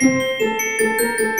Música